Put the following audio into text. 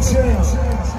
Change.